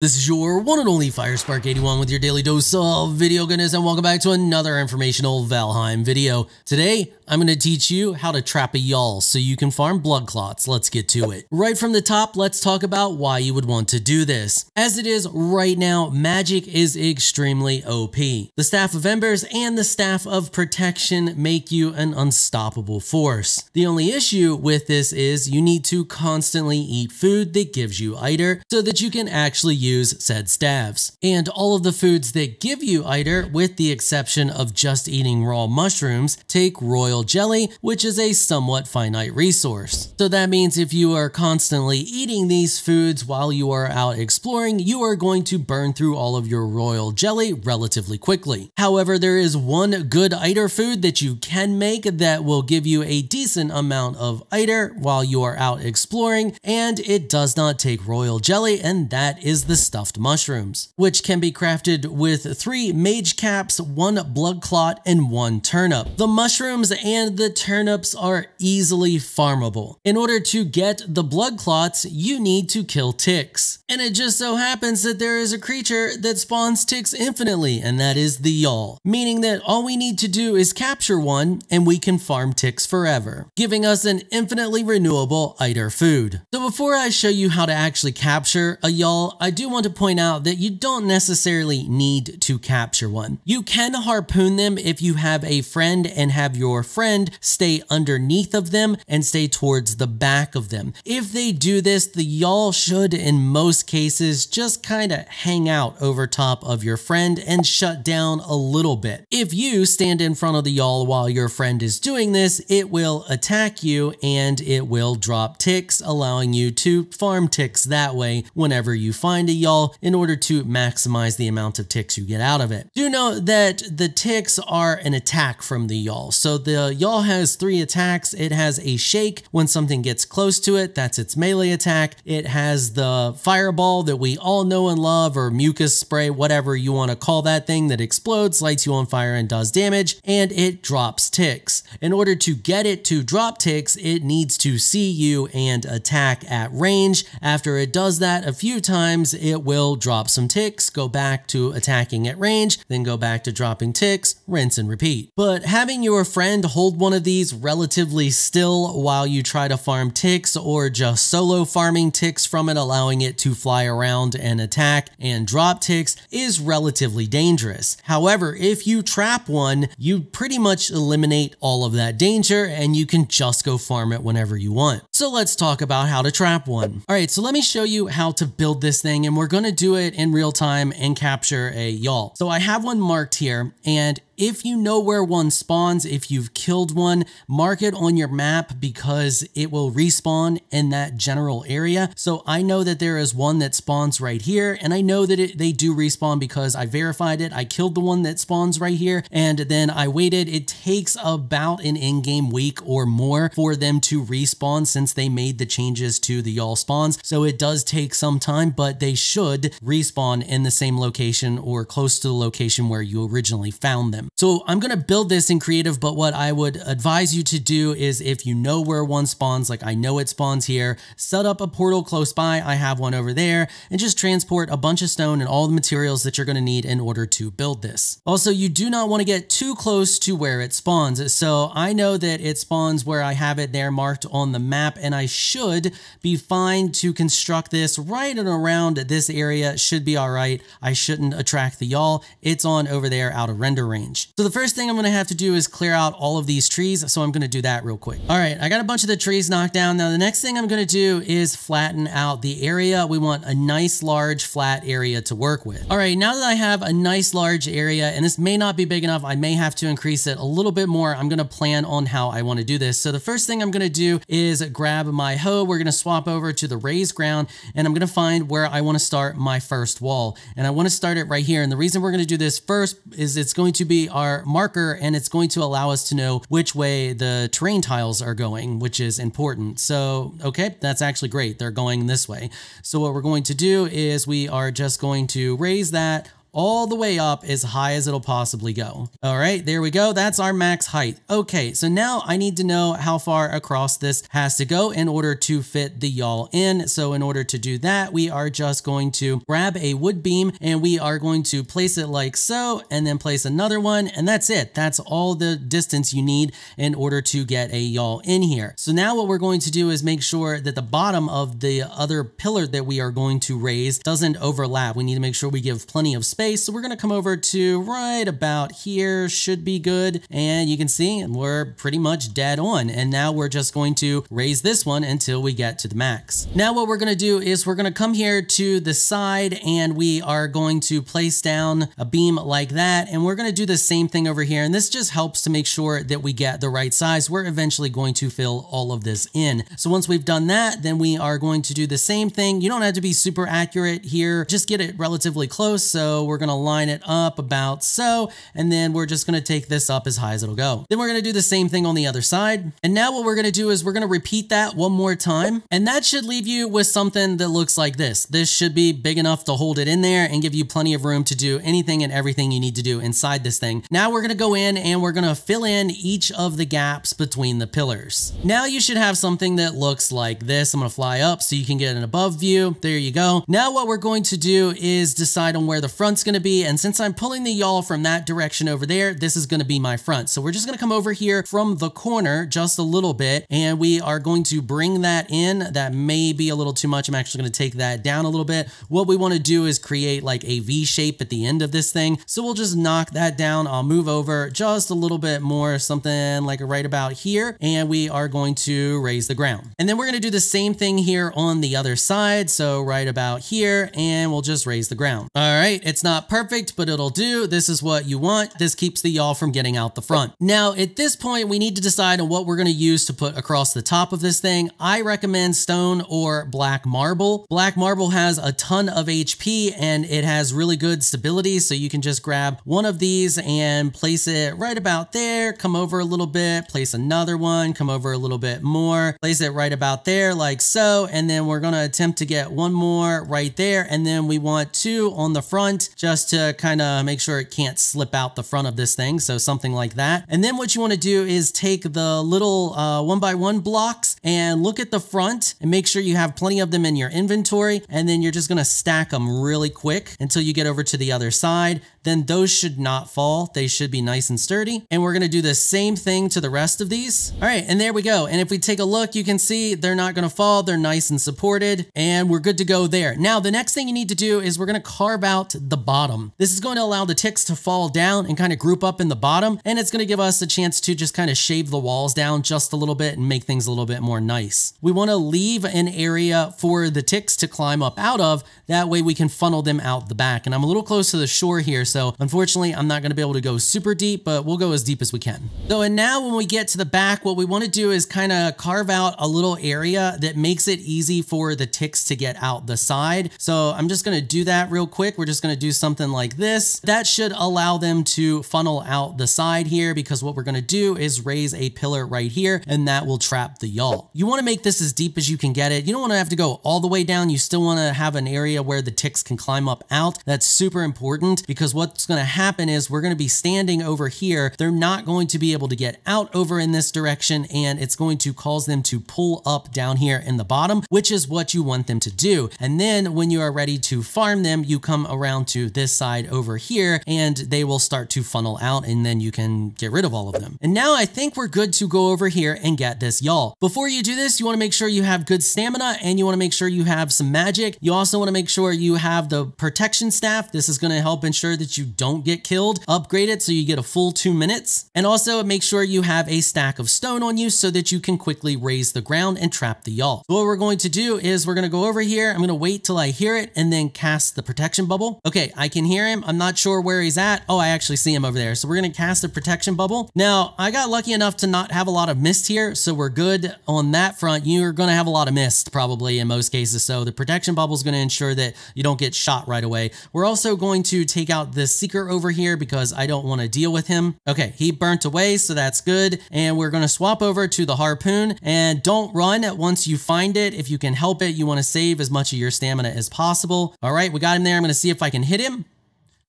This is your one and only Firespark81 with your daily dose of video goodness and welcome back to another informational Valheim video. Today, I'm going to teach you how to trap a Gjall so you can farm blood clots. Let's get to it. Right from the top, let's talk about why you would want to do this. As it is right now, magic is extremely OP. The Staff of Embers and the Staff of Protection make you an unstoppable force. The only issue with this is you need to constantly eat food that gives you Eitr so that you can actually use use said staves. And all of the foods that give you Eitr, with the exception of just eating raw mushrooms, take royal jelly, which is a somewhat finite resource. So that means if you are constantly eating these foods while you are out exploring, you are going to burn through all of your royal jelly relatively quickly. However, there is one good Eitr food that you can make that will give you a decent amount of Eitr while you are out exploring, and it does not take royal jelly, and that is the stuffed mushrooms, which can be crafted with three mage caps, one blood clot, and one turnip. The mushrooms and the turnips are easily farmable. In order to get the blood clots, you need to kill ticks. And it just so happens that there is a creature that spawns ticks infinitely, and that is the Gjall, meaning that all we need to do is capture one and we can farm ticks forever, giving us an infinitely renewable Eitr food. So before I show you how to actually capture a Gjall, I do want to point out that you don't necessarily need to capture one. You can harpoon them if you have a friend and have your friend stay underneath of them and stay towards the back of them. If they do this, the Gjall should in most cases just kind of hang out over top of your friend and shut down a little bit. If you stand in front of the Gjall while your friend is doing this, it will attack you and it will drop ticks, allowing you to farm ticks that way whenever you find a Gjall in order to maximize the amount of ticks you get out of it. Do note that the ticks are an attack from the Gjall. So the Gjall has three attacks. It has a shake when something gets close to it. That's its melee attack. It has the fireball that we all know and love or mucus spray, whatever you want to call that thing that explodes, lights you on fire and does damage. And it drops ticks. In order to get it to drop ticks, it needs to see you and attack at range. After it does that a few times, it will drop some ticks, go back to attacking at range, then go back to dropping ticks, rinse and repeat. But having your friend hold one of these relatively still while you try to farm ticks or just solo farming ticks from it, allowing it to fly around and attack and drop ticks is relatively dangerous. However, if you trap one, you pretty much eliminate all of that danger and you can just go farm it whenever you want. So let's talk about how to trap one. All right, so let me show you how to build this thing and we're gonna do it in real time and capture a Gjall. So I have one marked here and if you know where one spawns, if you've killed one, mark it on your map because it will respawn in that general area. So I know that there is one that spawns right here, and I know that it, they do respawn because I verified it. I killed the one that spawns right here, and then I waited. It takes about an in-game week or more for them to respawn since they made the changes to the Gjall spawns. So it does take some time, but they should respawn in the same location or close to the location where you originally found them. So I'm going to build this in creative, but what I would advise you to do is if you know where one spawns, like I know it spawns here, set up a portal close by. I have one over there and just transport a bunch of stone and all the materials that you're going to need in order to build this. Also, you do not want to get too close to where it spawns. So I know that it spawns where I have it there marked on the map and I should be fine to construct this right and around this area should be all right. I shouldn't attract the Gjall. It's on over there out of render range. So the first thing I'm going to have to do is clear out all of these trees. So I'm going to do that real quick. All right, I got a bunch of the trees knocked down. Now the next thing I'm going to do is flatten out the area. We want a nice large flat area to work with. All right, now that I have a nice large area, and this may not be big enough, I may have to increase it a little bit more. I'm going to plan on how I want to do this. So the first thing I'm going to do is grab my hoe. We're going to swap over to the raised ground and I'm going to find where I want to start my first wall. And I want to start it right here. And the reason we're going to do this first is it's going to be our marker and it's going to allow us to know which way the terrain tiles are going, which is important. So, okay, that's actually great. They're going this way. So what we're going to do is we are just going to raise that all the way up as high as it'll possibly go. All right, there we go. That's our max height. Okay, so now I need to know how far across this has to go in order to fit the Gjall in. So in order to do that, we are just going to grab a wood beam and we are going to place it like so, and then place another one. And that's it. That's all the distance you need in order to get a Gjall in here. So now what we're going to do is make sure that the bottom of the other pillar that we are going to raise doesn't overlap. We need to make sure we give plenty of space. So we're going to come over to right about here should be good. And you can see we're pretty much dead on. And now we're just going to raise this one until we get to the max. Now what we're going to do is we're going to come here to the side and we are going to place down a beam like that. And we're going to do the same thing over here. And this just helps to make sure that we get the right size. We're eventually going to fill all of this in. So once we've done that, then we are going to do the same thing. You don't have to be super accurate here. Just get it relatively close. So we're going to line it up about so, and then we're just to take this up as high as it'll go. Then we're to do the same thing on the other side. And now what we're to do is we're to repeat that one more time. And that should leave you with something that looks like this. This should be big enough to hold it in there and give you plenty of room to do anything and everything you need to do inside this thing. Now we're to go in and we're to fill in each of the gaps between the pillars. Now you should have something that looks like this. I'm to fly up so you can get an above view. There you go. Now what we're going to do is decide on where the front's going to be. And since I'm pulling the Gjall from that direction over there, this is going to be my front. So we're just going to come over here from the corner just a little bit and we are going to bring that in. That may be a little too much. I'm actually going to take that down a little bit. What we want to do is create like a V shape at the end of this thing. So we'll just knock that down. I'll move over just a little bit more, something like right about here. And we are going to raise the ground. And then we're going to do the same thing here on the other side. So right about here and we'll just raise the ground. All right. It's not perfect, but it'll do. This is what you want. This keeps the Gjall from getting out the front. Now at this point, we need to decide on what we're going to use to put across the top of this thing. I recommend stone or black marble. Black marble has a ton of HP and it has really good stability. So you can just grab one of these and place it right about there, come over a little bit, place another one, come over a little bit more, place it right about there like so. And then we're going to attempt to get one more right there. And then we want two on the front just to kind of make sure it can't slip out the front of this thing. So something like that. And then what you want to do is take the little uh, one by one blocks and look at the front and make sure you have plenty of them in your inventory. And then you're just going to stack them really quick until you get over to the other side then those should not fall. They should be nice and sturdy. And we're gonna do the same thing to the rest of these. All right, and there we go. And if we take a look, you can see they're not gonna fall. They're nice and supported and we're good to go there. Now, the next thing you need to do is we're gonna carve out the bottom. This is going to allow the ticks to fall down and kind of group up in the bottom. And it's gonna give us a chance to just kind of shave the walls down just a little bit and make things a little bit more nice. We wanna leave an area for the ticks to climb up out of. That way we can funnel them out the back. And I'm a little close to the shore here, so so unfortunately, I'm not going to be able to go super deep, but we'll go as deep as we can. So, and now when we get to the back, what we want to do is kind of carve out a little area that makes it easy for the ticks to get out the side. So I'm just going to do that real quick. We're just going to do something like this. That should allow them to funnel out the side here because what we're going to do is raise a pillar right here and that will trap the Gjall. You want to make this as deep as you can get it. You don't want to have to go all the way down. You still want to have an area where the ticks can climb up out. That's super important because what's going to happen is we're going to be standing over here. They're not going to be able to get out over in this direction and it's going to cause them to pull up down here in the bottom, which is what you want them to do. And then when you are ready to farm them, you come around to this side over here and they will start to funnel out and then you can get rid of all of them. And now I think we're good to go over here and get this Gjall. Before you do this, you want to make sure you have good stamina and you want to make sure you have some magic. You also want to make sure you have the protection staff. This is going to help ensure that you don't get killed. Upgrade it so you get a full two minutes. And also make sure you have a stack of stone on you so that you can quickly raise the ground and trap the Gjall. So what we're going to do is we're going to go over here. I'm going to wait till I hear it and then cast the protection bubble. Okay, I can hear him. I'm not sure where he's at. Oh, I actually see him over there. So we're going to cast a protection bubble. Now, I got lucky enough to not have a lot of mist here, so we're good on that front. You're going to have a lot of mist probably in most cases. So the protection bubble is going to ensure that you don't get shot right away. We're also going to take out the Seeker over here because I don't want to deal with him. Okay, he burnt away, so that's good. And we're going to swap over to the Harpoon and don't run at once you find it. If you can help it, you want to save as much of your stamina as possible. All right, we got him there. I'm going to see if I can hit him.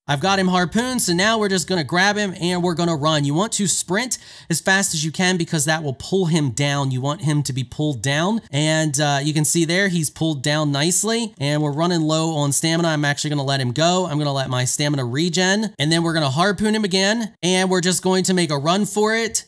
I've got him harpooned, so now we're just going to grab him and we're going to run. You want to sprint as fast as you can because that will pull him down. You want him to be pulled down. And uh, you can see there, he's pulled down nicely. And we're running low on stamina. I'm actually going to let him go. I'm going to let my stamina regen. And then we're going to harpoon him again. And we're just going to make a run for it.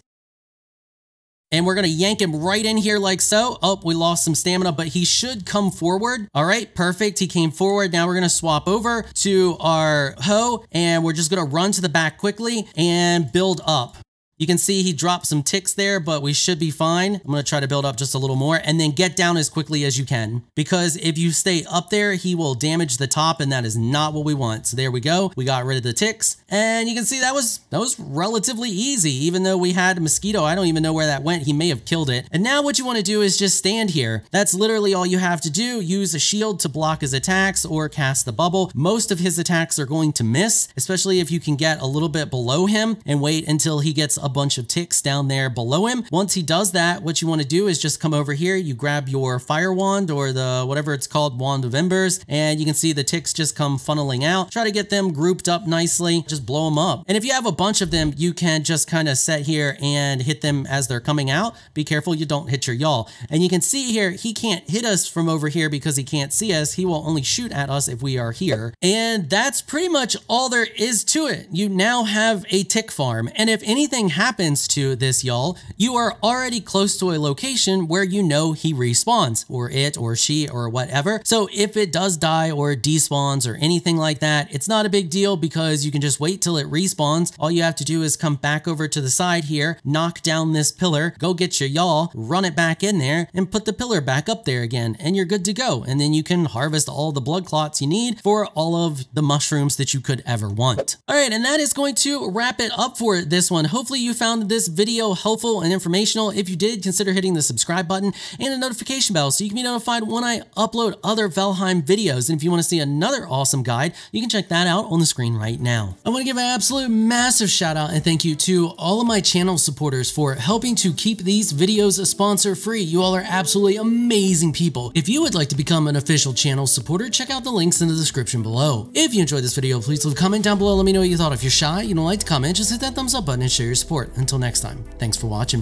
And we're going to yank him right in here like so. Oh, we lost some stamina, but he should come forward. All right, perfect. He came forward. Now we're going to swap over to our hoe and we're just going to run to the back quickly and build up. You can see he dropped some ticks there, but we should be fine. I'm going to try to build up just a little more and then get down as quickly as you can. Because if you stay up there, he will damage the top and that is not what we want. So there we go. We got rid of the ticks and you can see that was that was relatively easy. Even though we had mosquito, I don't even know where that went. He may have killed it. And now what you want to do is just stand here. That's literally all you have to do. Use a shield to block his attacks or cast the bubble. Most of his attacks are going to miss, especially if you can get a little bit below him and wait until he gets a bunch of ticks down there below him. Once he does that, what you want to do is just come over here. You grab your fire wand or the whatever it's called, wand of embers, and you can see the ticks just come funneling out. Try to get them grouped up nicely. Just blow them up. And if you have a bunch of them, you can just kind of set here and hit them as they're coming out. Be careful you don't hit your Gjall. And you can see here, he can't hit us from over here because he can't see us. He will only shoot at us if we are here. And that's pretty much all there is to it. You now have a tick farm. And if anything happens to this Gjall, you are already close to a location where you know he respawns, or it, or she, or whatever. So if it does die or despawns or anything like that, it's not a big deal because you can just wait till it respawns. All you have to do is come back over to the side here, knock down this pillar, go get your Gjall, run it back in there, and put the pillar back up there again, and you're good to go. And then you can harvest all the blood clots you need for all of the mushrooms that you could ever want. All right, and that is going to wrap it up for this one. Hopefully you found this video helpful and informational. If you did, consider hitting the subscribe button and the notification bell so you can be notified when I upload other Valheim videos. And if you want to see another awesome guide, you can check that out on the screen right now. I want to give an absolute massive shout out and thank you to all of my channel supporters for helping to keep these videos sponsor free. You all are absolutely amazing people. If you would like to become an official channel supporter, check out the links in the description below. If you enjoyed this video, please leave a comment down below. Let me know what you thought. If you're shy, you don't like to comment, just hit that thumbs up button and share your support. Until next time, thanks for watching.